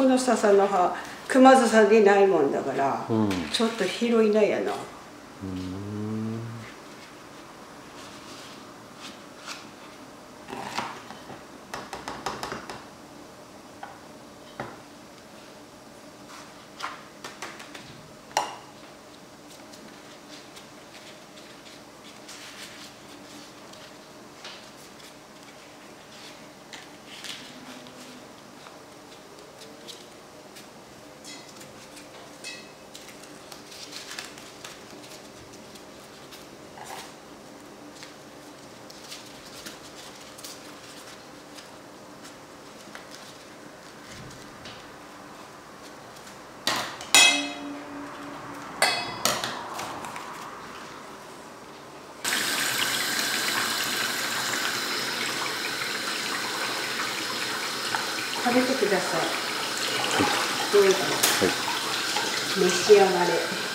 この笹の葉熊笹でないもんだから、うん。ちょっと広いなやな食べてください。どうぞはい。召し上がれ